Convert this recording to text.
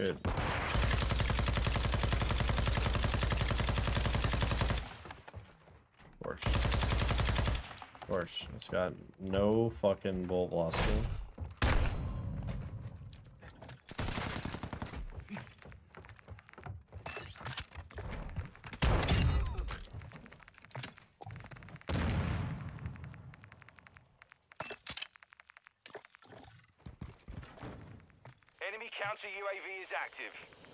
Dude. Porsche. Porsche. It's got no fucking bullet velocity. Enemy counter UAV is active.